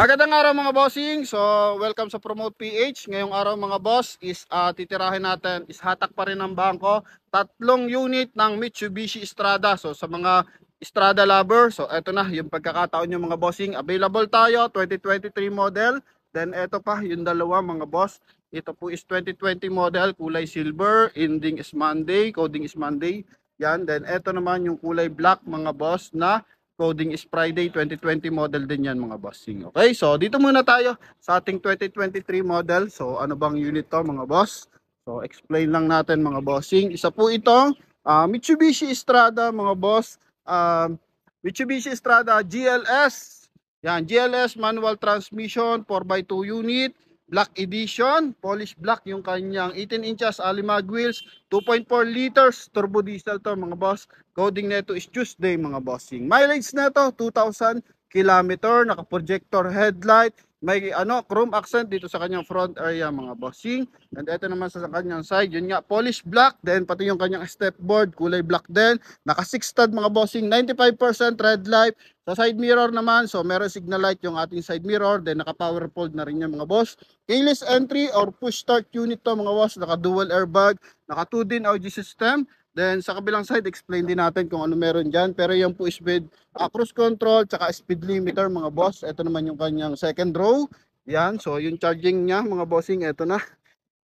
Magandang araw mga bossing. So, welcome sa Promote PH. Ngayong araw mga boss is uh, titirahin natin is hatak pa rin ng bangko. Tatlong unit ng Mitsubishi Strada. So, sa mga Strada lover, so eto na yung pagkakataon nyo mga bossing. Available tayo, 2023 model. Then eto pa yung dalawa mga boss. Ito po is 2020 model, kulay silver, ending is Monday, coding is Monday. Yan, then eto naman yung kulay black mga boss na Coding is Friday 2020 model din yan mga bossing. Okay, so dito muna tayo sa ating 2023 model. So ano bang unit to mga boss? So explain lang natin mga bossing. Isa po itong uh, Mitsubishi Strada mga boss. Uh, Mitsubishi Strada GLS. Yan, GLS manual transmission 4x2 unit black edition, polish black yung kanyang 18 inches Alimag wheels, 2.4 liters turbo diesel to mga boss. Coding nito is Tuesday mga bossing. Mileage nito 2000 kilometer, naka-projector headlight, may ano chrome accent dito sa kanyang front area mga bossing. And ito naman sa kanyang side yun nga polish black then pati yung kanyang step board kulay black din. Naka 6 stud mga bossing 95% red light. Sa side mirror naman so meron signal light yung ating side mirror then naka power fold na rin yan mga boss. Keyless entry or push start unit to mga boss naka dual airbag naka 2 din audio system Then sa kabilang side, explain din natin kung ano meron dyan. Pero yung po speed, uh, cruise control, tsaka speed limiter mga boss. Ito naman yung kanyang second row. Yan, so yung charging niya mga bossing, ito na.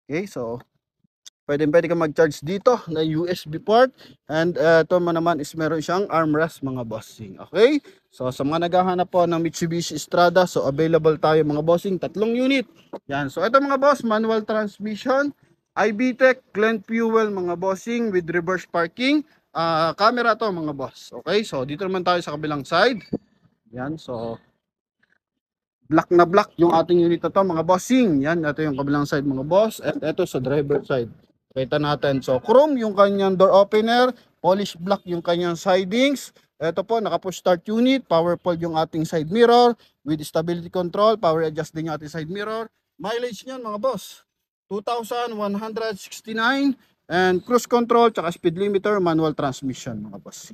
Okay, so pwede pwede ka mag-charge dito na USB port. And uh, ito man naman is meron siyang armrest mga bossing. Okay, so sa mga naghahanap po ng Mitsubishi Strada, so available tayo mga bossing, tatlong unit. Yan, so ito mga boss, manual transmission. IBTEC Glen Fuel mga bossing with reverse parking. Uh, camera to mga boss. Okay, so dito naman tayo sa kabilang side. Yan, so black na black yung ating unit to mga bossing. Yan, ito yung kabilang side mga boss. At ito sa driver side. Kita natin. So chrome yung kanyang door opener. Polish black yung kanyang sidings. Ito po, naka-push start unit. Power fold yung ating side mirror. With stability control. Power adjust din yung ating side mirror. Mileage niyan mga boss. 2,169 and cruise control tsaka speed limiter manual transmission mga boss.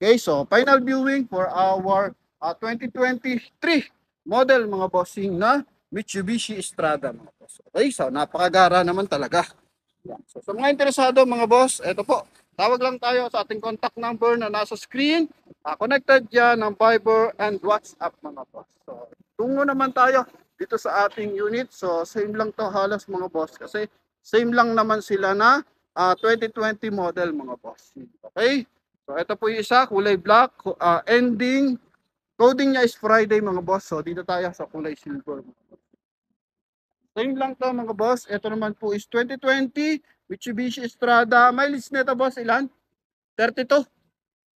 Okay, so final viewing for our uh, 2023 model mga bossing na Mitsubishi Strada mga boss. Okay, so napakagara naman talaga. So sa mga interesado mga boss, ito po, tawag lang tayo sa ating contact number na nasa screen. Uh, connected yan ng Viber and WhatsApp mga boss. So tungo naman tayo dito sa ating unit. So same lang to halos mga boss kasi same lang naman sila na uh, ah, 2020 model mga boss. Okay? So ito po yung isa, kulay black, uh, ending, coding niya is Friday mga boss. So dito tayo sa kulay silver. Same lang to mga boss. Ito naman po is 2020 Mitsubishi Strada. Mileage nito boss ilan? 32.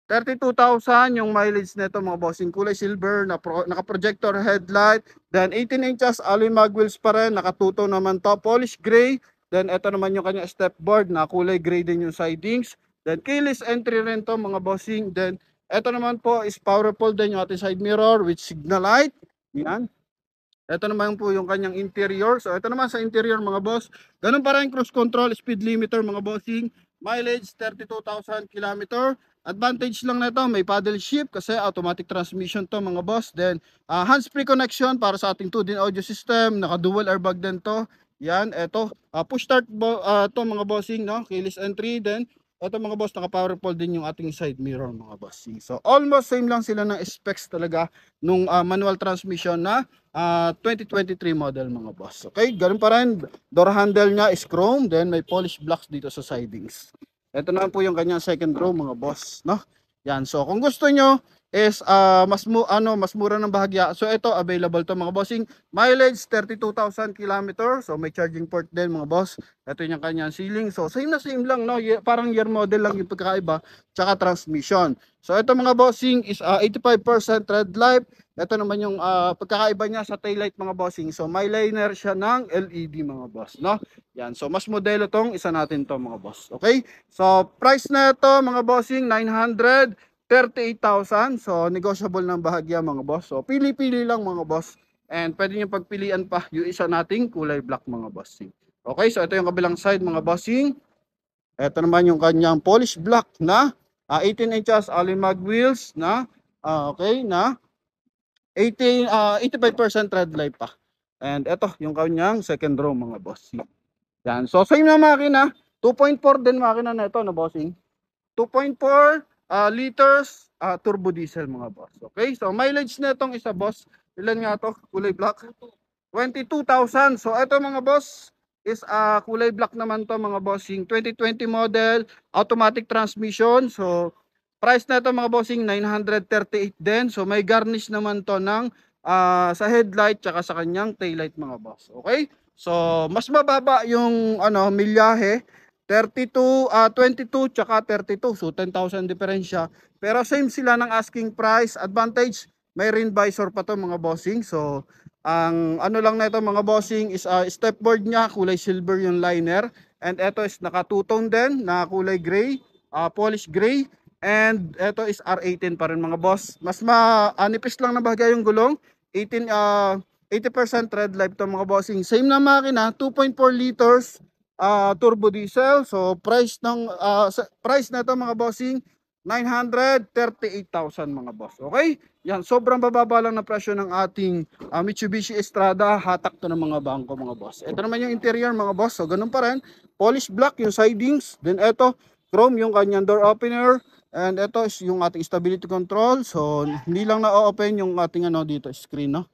32,000 yung mileage nito mga bossing. Kulay silver na pro, naka-projector headlight. Then 18 inches alloy mag wheels pa rin nakatuto naman to. Polish gray. Then ito naman yung kanya step board na kulay gray din yung sidings. Then keyless entry rin to mga bossing. Then ito naman po is powerful din yung ating side mirror with signal light. Yan. Ito naman po yung kanyang interior. So ito naman sa interior mga boss. Ganun pa rin cruise control speed limiter mga bossing mileage 32,000 km Advantage lang nito, may paddle shift kasi automatic transmission to mga boss. Then, uh, hands-free connection para sa ating 2-din audio system. Naka-dual airbag din to. Yan, eto. Uh, push start uh, to mga bossing, no? Keyless entry. Then, eto mga boss, naka-power pole din yung ating side mirror mga bossing. So, almost same lang sila ng specs talaga nung uh, manual transmission na uh, 2023 model mga boss. Okay, ganun pa rin. Door handle niya is chrome. Then, may polish blocks dito sa sidings. Ito na po yung kanyang second row mga boss, no? Yan. So kung gusto nyo is uh, mas mu ano mas mura ng bahagya. So ito available to mga bossing. Mileage 32,000 km. So may charging port din mga boss. Ito yung kanyang ceiling. So same na same lang no. Parang year model lang yung pagkakaiba tsaka transmission. So ito mga bossing is uh, ah, 85% red light ito naman yung uh, pagkakaiba niya sa taillight mga bossing. So may liner siya ng LED mga boss, no? Yan. So mas modelo tong isa natin to mga boss. Okay? So price na ito mga bossing 938,000. So negotiable ng bahagya mga boss. So pili-pili lang mga boss. And pwede niyo pagpilian pa yung isa nating kulay black mga bossing. Okay? So ito yung kabilang side mga bossing. Ito naman yung kanyang polish black na uh, 18 inches alimag wheels na uh, okay na 18, ah, 85% red light pa. And ito, yung kanyang second row mga bossing. Yan. So, same na makina. 2.4 din makina na ito, no bossing? 2.4 ah, liters ah, turbo diesel mga boss. Okay? So, mileage na itong isa boss. Ilan nga to? Kulay black? 22,000. So, ito mga boss is ah, kulay black naman to mga bossing. 2020 model, automatic transmission. So, price na ito mga bossing 938 din. So, may garnish naman to ng ah, sa headlight tsaka sa kanyang taillight mga boss. Okay? So, mas mababa yung ano, milyahe 32, ah 22 tsaka 32. So 10,000 diferensya. Pero same sila ng asking price. Advantage, may rin visor pa to mga bossing. So ang ano lang na ito mga bossing is uh, stepboard niya, kulay silver yung liner. And ito is naka din na kulay gray, uh, polish gray. And ito is R18 pa rin mga boss. Mas ma-anipis lang na bahagya yung gulong. 18 uh, 80% red light to mga bossing. Same na makina, 2.4 liters uh, turbo diesel. So price ng uh, price na ito mga bossing 938,000 mga boss. Okay? Yan, sobrang bababa lang na presyo ng ating uh, Mitsubishi Estrada. Hatak to ng mga bangko mga boss. Ito naman yung interior mga boss. So ganun pa rin. Polish black yung sidings. Then ito, chrome yung kanyang door opener. And ito is yung ating stability control. So hindi lang na-open yung ating ano dito screen no.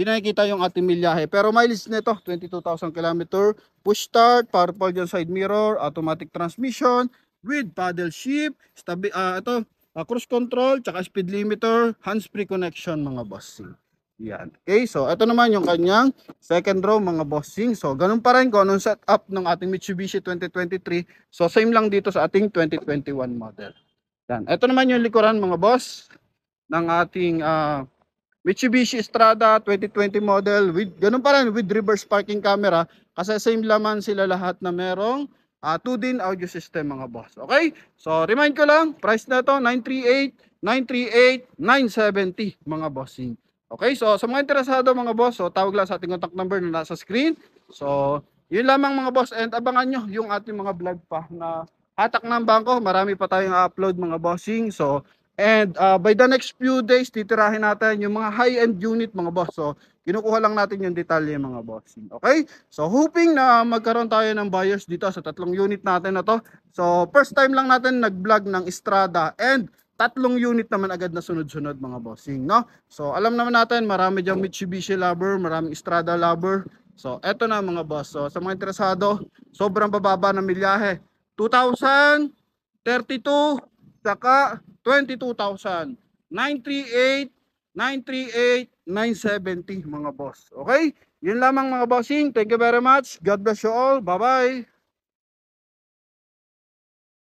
Di nakikita yung ating milyahe. Pero mileage nito, 22,000 km. Push start, power yung side mirror, automatic transmission, with paddle shift, stabi ah ito, ah, cruise control, tsaka speed limiter, hands-free connection mga bossing. Yan. Okay, so ito naman yung kanyang second row mga bossing. So ganun pa rin kung anong setup ng ating Mitsubishi 2023. So same lang dito sa ating 2021 model. Yan. Ito naman yung likuran mga boss ng ating ah, Mitsubishi Strada 2020 model with ganun pa rin with reverse parking camera kasi same laman sila lahat na merong uh, 2-din audio system mga boss. Okay? So remind ko lang, price na to 938, 938, 970 mga bossing. Okay? So sa mga interesado mga boss, so tawag lang sa ating contact number na nasa screen. So yun lamang mga boss and abangan nyo yung ating mga vlog pa na hatak ng bangko. Marami pa tayong upload mga bossing. So And uh, by the next few days, titirahin natin yung mga high-end unit mga boss. So, kinukuha lang natin yung detalye mga bossing. Okay? So, hoping na magkaroon tayo ng buyers dito sa tatlong unit natin na to. So, first time lang natin nag-vlog ng Estrada and tatlong unit naman agad na sunod-sunod mga bossing, no? So, alam naman natin, marami diyang Mitsubishi lover, maraming Estrada lover. So, eto na mga boss. So, sa mga interesado, sobrang bababa ng milyahe. 2,032, saka 22,000. 938, 938, 970 mga boss. Okay? Yun lamang mga bossing. Thank you very much. God bless you all. Bye-bye.